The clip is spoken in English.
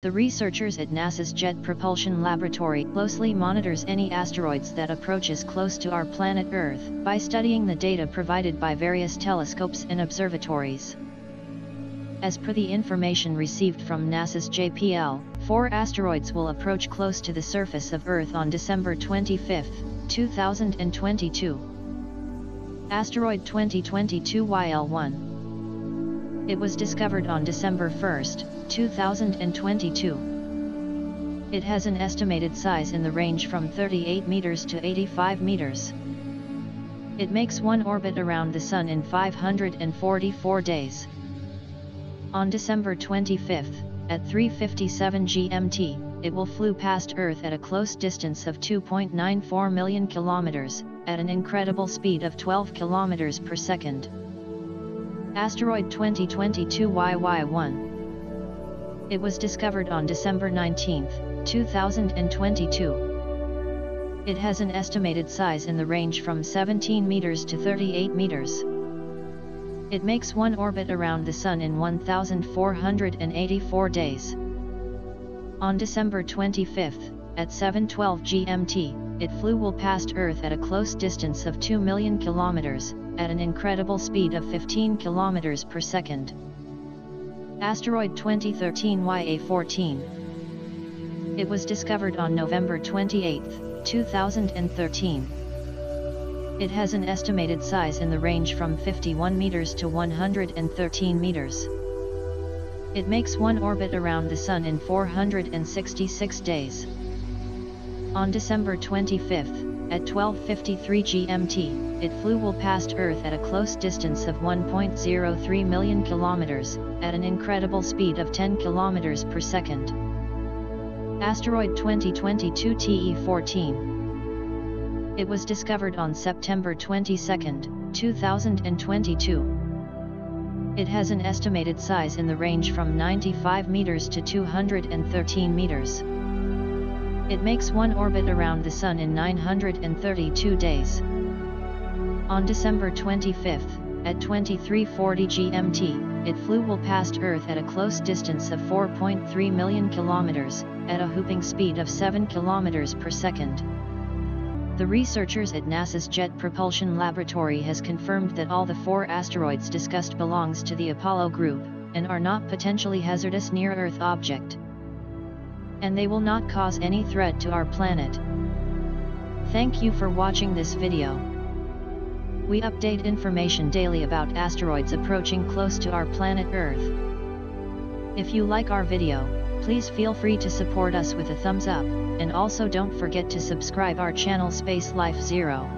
The researchers at NASA's Jet Propulsion Laboratory closely monitors any asteroids that approaches close to our planet Earth by studying the data provided by various telescopes and observatories. As per the information received from NASA's JPL, four asteroids will approach close to the surface of Earth on December 25, 2022. Asteroid 2022 YL1 it was discovered on December 1, 2022. It has an estimated size in the range from 38 meters to 85 meters. It makes one orbit around the Sun in 544 days. On December 25, at 3.57 GMT, it will flew past Earth at a close distance of 2.94 million kilometers, at an incredible speed of 12 kilometers per second. Asteroid 2022 YY1 It was discovered on December 19, 2022. It has an estimated size in the range from 17 meters to 38 meters. It makes one orbit around the Sun in 1,484 days. On December 25, at 7.12 GMT, it flew well past Earth at a close distance of 2 million kilometers, at an incredible speed of 15 kilometers per second. Asteroid 2013 YA14 It was discovered on November 28, 2013. It has an estimated size in the range from 51 meters to 113 meters. It makes one orbit around the Sun in 466 days. On December 25, at 12.53 GMT, it flew well past Earth at a close distance of 1.03 million kilometers, at an incredible speed of 10 kilometers per second. Asteroid 2022 TE14 It was discovered on September 22, 2022. It has an estimated size in the range from 95 meters to 213 meters. It makes one orbit around the Sun in 932 days. On December 25, at 2340 GMT, it flew well past Earth at a close distance of 4.3 million kilometers, at a whooping speed of 7 kilometers per second. The researchers at NASA's Jet Propulsion Laboratory has confirmed that all the four asteroids discussed belongs to the Apollo group, and are not potentially hazardous near-Earth object and they will not cause any threat to our planet. Thank you for watching this video. We update information daily about asteroids approaching close to our planet Earth. If you like our video, please feel free to support us with a thumbs up, and also don't forget to subscribe our channel Space Life Zero.